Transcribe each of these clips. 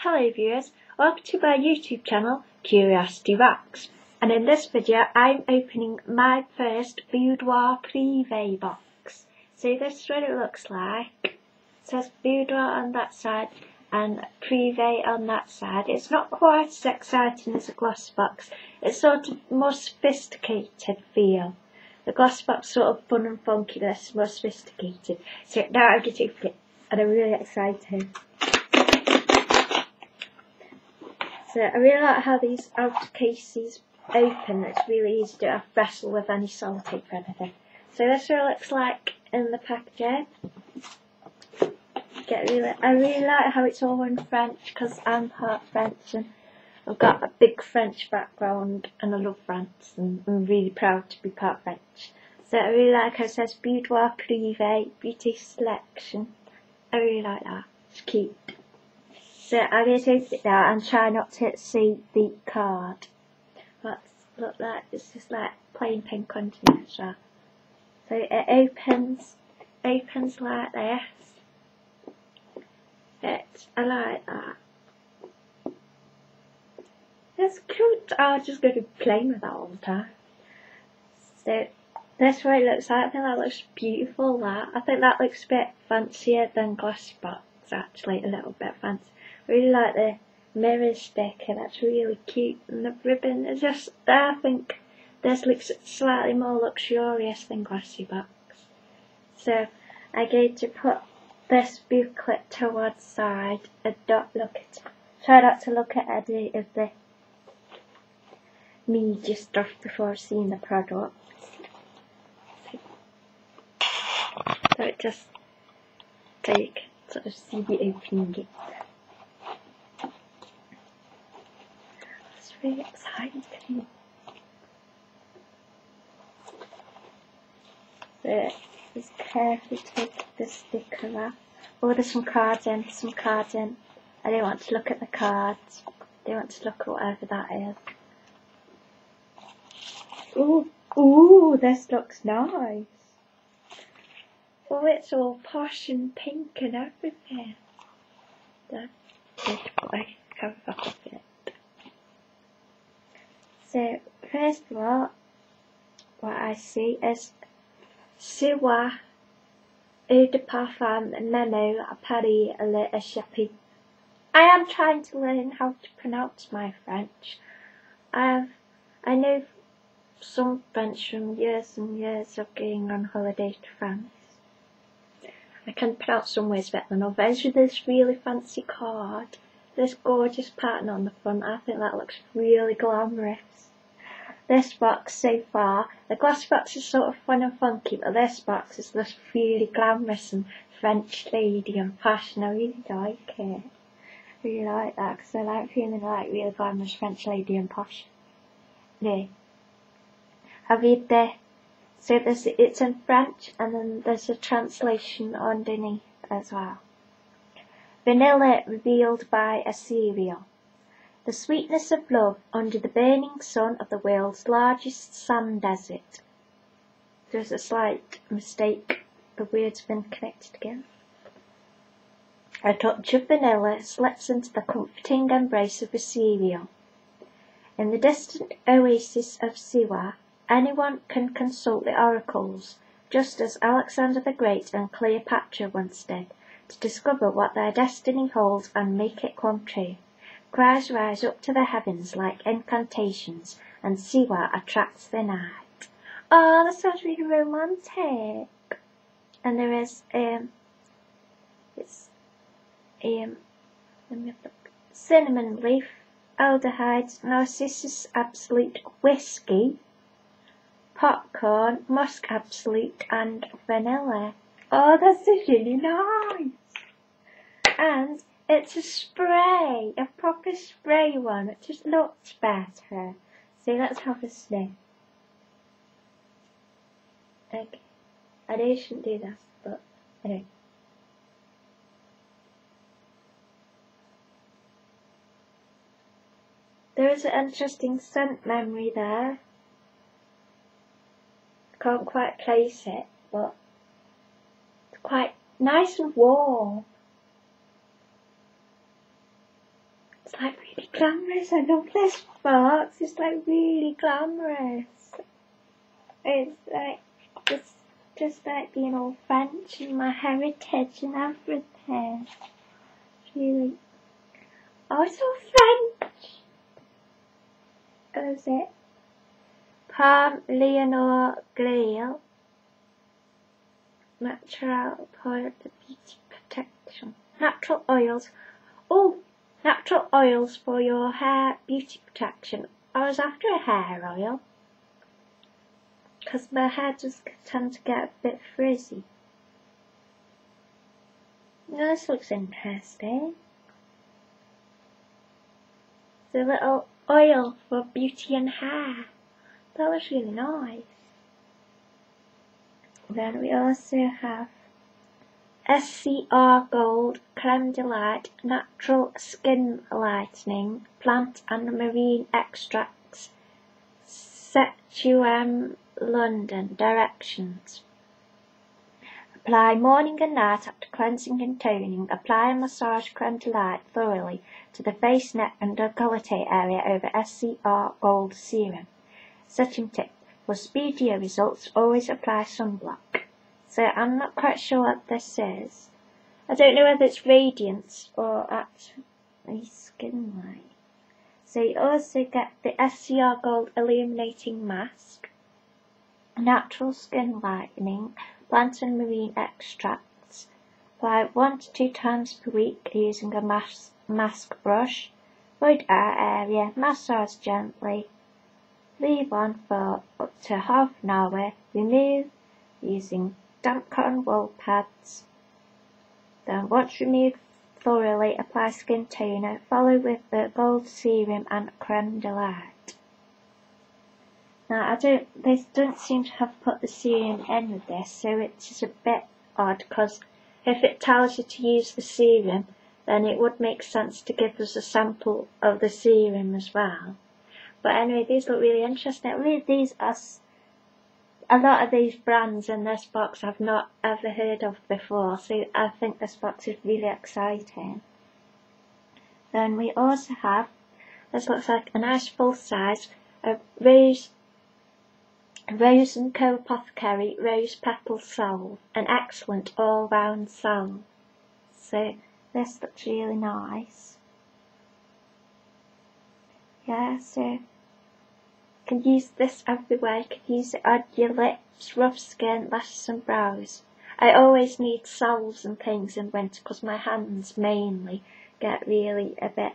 Hello viewers, welcome to my YouTube channel Curiosity Rocks and in this video I'm opening my first boudoir privé box. So this is what it looks like. It says boudoir on that side and privé on that side. It's not quite as exciting as a gloss box, it's sort of more sophisticated feel. The gloss box sort of fun and funky, this more sophisticated. So now I'm getting it and I'm really excited. I really like how these outer cases open. It's really easy to wrestle with any sellotape or anything. So this it looks like in the packaging. Get really, I really like how it's all in French because I'm part French and I've got a big French background and I love France and I'm really proud to be part French. So I really like how it says Boudoir Privé, Beauty Selection. I really like that. It's cute. So I'm going to open it and try not to see the card. What's look like? It's just like plain pink underneath. So it opens, opens like this. It's, I like that. It's cute. I'm just going to playing with that all the time. So that's what it looks like. I think that looks beautiful. That I think that looks a bit fancier than glass box. Actually, a little bit fancy really like the mirror sticker, that's really cute. And the ribbon is just, I think this looks slightly more luxurious than Glossy Box. So I'm going to put this booklet towards side and not look at, try not to look at any of the media stuff before seeing the product. So it just take sort of see the opening it. Very exciting. So just carefully take the sticker off. Oh, there's some cards in, some cards in. I don't want to look at the cards. I don't want to look at whatever that is. Ooh, ooh, this looks nice. Oh, it's all posh and pink and everything. That's good boy. Have a look So first of all, what I see is Siwa de Parfum Memo à Paris Le Échappé. I am trying to learn how to pronounce my French. I have, I know some French from years and years of going on holiday to France. I can pronounce some words better than others with this really fancy card. This gorgeous pattern on the front, I think that looks really glamorous this box so far. The glass box is sort of fun and funky, but this box is just really glamorous and French lady and fashion. I really like it. I really like that because I like feeling like really glamorous French lady and posh. I read the so there's it's in French and then there's a translation underneath as well. Vanilla revealed by a cereal. The sweetness of love under the burning sun of the world's largest sand desert. There's a slight mistake. The words have been connected again. A touch of vanilla slips into the comforting embrace of a cereal. In the distant oasis of Siwa, anyone can consult the oracles, just as Alexander the Great and Cleopatra once did, to discover what their destiny holds and make it come true. Cries rise up to the heavens like incantations, and Siwa attracts the night. Oh, that sounds really romantic. And there is um, it's um, let me look. Cinnamon leaf, aldehydes, narcissus absolute whiskey, popcorn, musk absolute, and vanilla. Oh, that's really nice. And it's a spray, a proper spray one. It just looks better. So let's have a sniff. Okay. I know you shouldn't do that, but anyway. There is an interesting scent memory there. Can't quite place it, but quite nice and warm. It's like really glamorous. I love this box. It's like really glamorous. It's like just just like being all French and my heritage and everything. Really oh all French. What is it? Palm Leonor Greyl. Natural oil beauty protection. Natural oils. Oh, natural oils for your hair beauty protection. I was after a hair oil because my hair just tends to get a bit frizzy. Now this looks interesting. The little oil for beauty and hair. That was really nice. Then we also have SCR Gold Creme de Light Natural Skin Lightening Plant and Marine Extracts Setuem London Directions Apply morning and night after cleansing and toning. Apply and massage creme de light thoroughly to the face, neck and décolleté area over SCR Gold Serum. Setting tip. For speedier results, always apply sunblock. So I'm not quite sure what this is. I don't know whether it's radiance or actually skin light. So you also get the SCR Gold Illuminating Mask, Natural Skin Lightening, Plant and Marine Extracts. Apply one to two times per week using a mas mask brush. Void our area, massage gently. Leave on for up to half an hour. Remove using damp cotton wool pads. Then once removed thoroughly, apply skin toner. Follow with the gold serum and creme de light. Now I don't, they don't seem to have put the serum in with this, so it's just a bit odd because if it tells you to use the serum, then it would make sense to give us a sample of the serum as well. But anyway, these look really interesting. Really, these are a lot of these brands in this box I've not ever heard of before, so I think this box is really exciting. Then we also have, this looks like a nice full size, a Rose Rose and Co. Apothecary Rose Petal Salve, an excellent all-round salve. So this looks really nice. Yeah, so can use this everywhere. You can use it on your lips, rough skin, lashes and brows. I always need salves and things in winter because my hands mainly get really a bit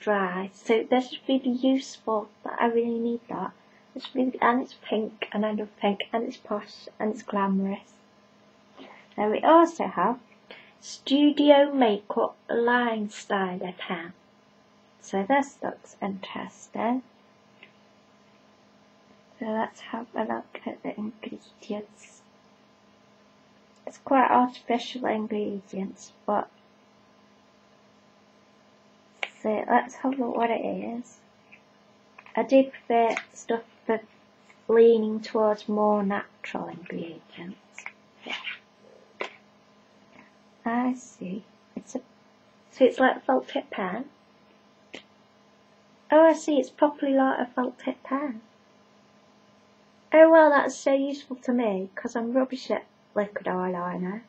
dry. So this is really useful, but I really need that. It's really, and it's pink, and I love pink, and it's posh, and it's glamorous. Then we also have Studio Makeup Line Styler Pen. So this looks interesting. So let's have a look at the ingredients. It's quite artificial ingredients, but so let's have a look what it is. I do prefer stuff that's leaning towards more natural ingredients. Yeah. I see. It's a so it's like a felt tip pen. Oh, I see. It's properly like a felt tip pen. Oh well, that's so useful to me because I'm rubbish at liquid eyeliner.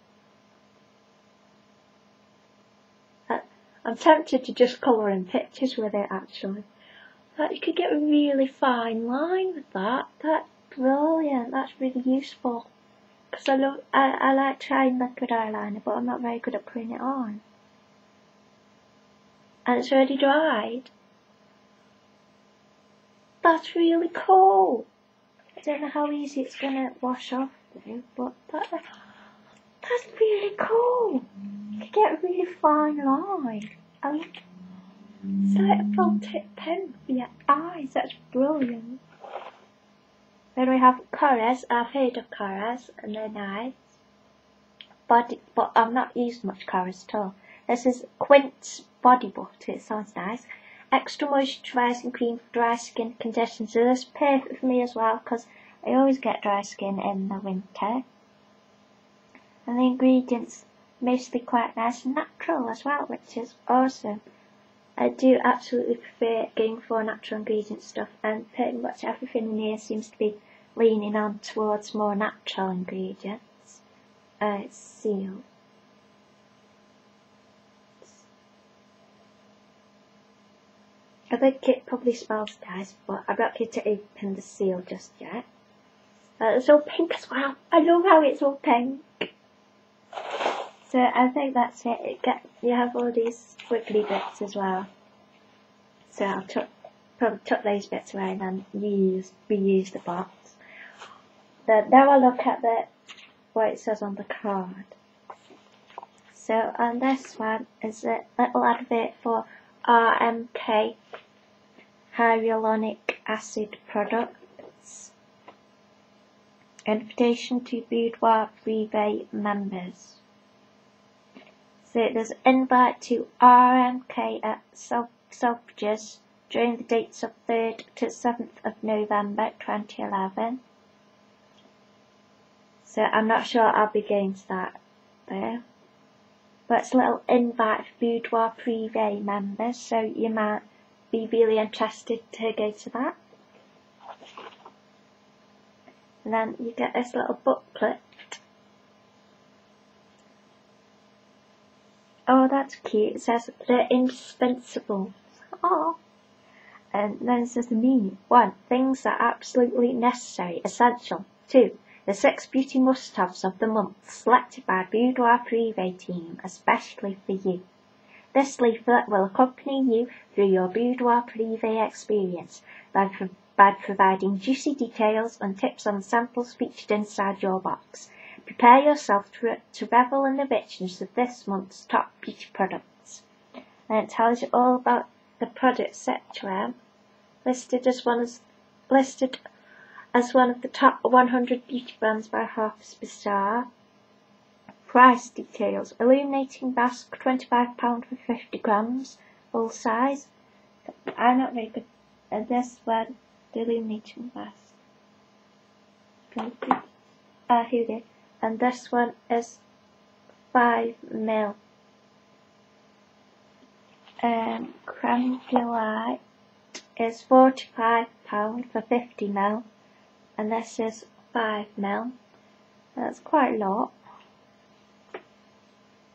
Uh, I'm tempted to just colour in pictures with it actually. But you could get a really fine line with that. That's brilliant. That's really useful. Because I love, I, I like trying liquid eyeliner, but I'm not very good at putting it on. And it's already dried. That's really cool. I don't know how easy it's gonna wash off though, but that, that's really cool. You can get a really fine line. Like it's like a full tip pen for your eyes. That's brilliant. Then we have Korres. I've heard of Korres and they're nice. But, but I've not used much Korres at all. This is Quince Body Butter. It sounds nice. Extra moisturising cream for dry skin conditions. So this is perfect for me as well because I always get dry skin in the winter. And the ingredients mostly quite nice and natural as well, which is awesome. I do absolutely prefer going for natural ingredient stuff and pretty much everything in here seems to be leaning on towards more natural ingredients. Uh, it's sealed. I think it probably smells nice, but I'm not going to open the seal just yet. Uh, it's all pink as well. I love how it's all pink. So I think that's it. it get, you have all these wiggly bits as well. So I'll probably tuck those bits away and then use, reuse the box. Then now I'll look at the, what it says on the card. So on this one is a little advert for RMK hyaluronic acid products. Invitation to Boudoir Privé members. So there's invite to RMK at Selfridges during the dates of 3rd to 7th of November 2011. So I'm not sure I'll be going to that there. But it's a little invite for Boudoir Privé members, so you might be really interested to go to that. And then you get this little booklet. Oh, that's cute. It says they're indispensable. Oh. And then it says the meaning. One, things that are absolutely necessary, essential. Two, the six beauty must-haves of the month, selected by Boudoir Privé team, especially for you. This leaflet will accompany you through your Boudoir Privé experience by, pro by providing juicy details and tips on samples featured inside your box. Prepare yourself to, to revel in the richness of this month's top beauty products. And it tells you all about the products etc. listed as one as listed as one of the top 100 beauty brands by Harper's Bazaar. Price details. Illuminating mask £25 for 50 grams, full size. I'm not very good at this one, the illuminating mask. Uh, here it is and this one is 5 mil. Um, creme de is £45 for 50 mil and this is 5 mil. That's quite a lot.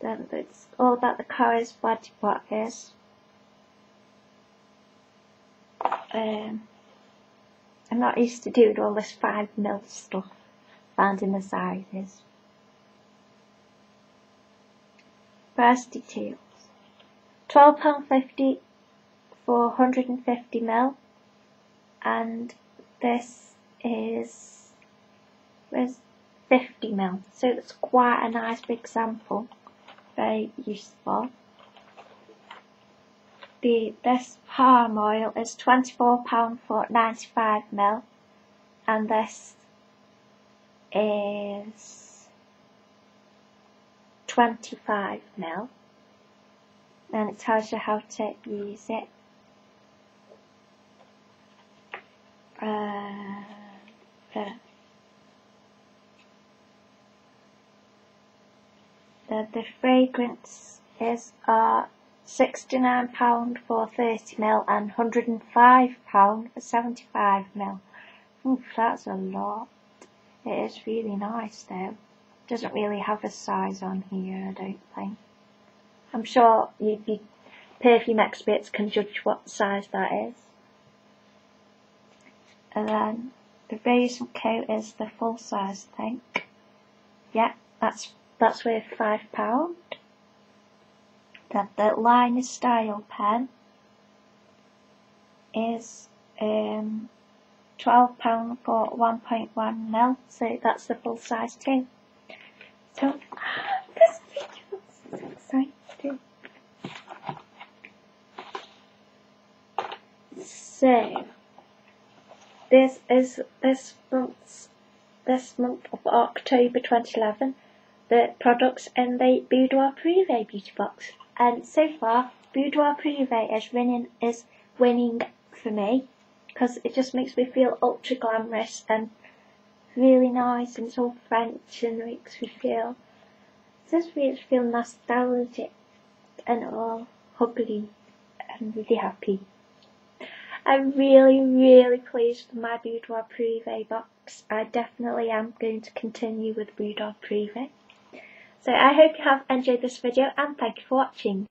Then it's all about the colours body what is. Um, I'm not used to doing all this 5 mil stuff found in the sizes. Price details. £12.50 for 150ml and this is where's 50ml so it's quite a nice big sample very useful. The this palm oil is £24 for 95ml and this is 25 mil. And it tells you how to use it. The, the, the fragrance is uh, £69 for 30 mil and £105 for 75 mil. Oof, that's a lot. It is really nice though. Doesn't really have a size on here, I don't think. I'm sure you, you perfume experts can judge what size that is. And then the Rose and Co is the full size, I think. Yeah, that's that's worth five pound. Then the Liner Style pen is um £12 for 1.1 mil, so that's the full size too. So, this video is exciting. So, this is this month's, this month of October 2011, the products in the Boudoir Privé beauty box. And so far, Boudoir Privé is winning, is winning for me because it just makes me feel ultra glamorous and really nice and it's all French and makes me feel just makes me feel nostalgic and all huggly I'm really happy. I'm really, really pleased with my boudoir privé box. I definitely am going to continue with boudoir privé. So I hope you have enjoyed this video and thank you for watching.